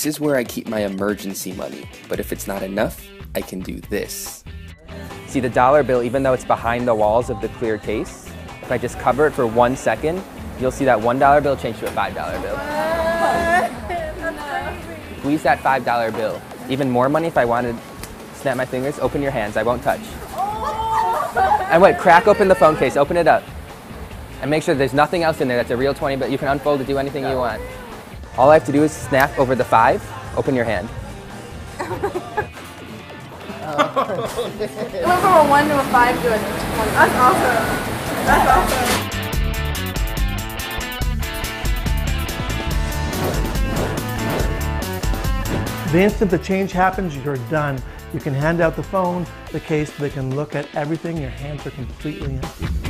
This is where I keep my emergency money, but if it's not enough, I can do this. See the dollar bill, even though it's behind the walls of the clear case, if I just cover it for one second, you'll see that $1 bill change to a $5 bill. Squeeze that $5 bill. Even more money if I wanted snap my fingers, open your hands, I won't touch. Oh. And wait, crack open the phone case, open it up. And make sure there's nothing else in there that's a real 20, but you can unfold to do anything you want. All I have to do is snap over the five, open your hand. It went from a one to a five to a twenty. That's awesome. That's awesome. The instant the change happens, you're done. You can hand out the phone, the case, they can look at everything, your hands are completely empty.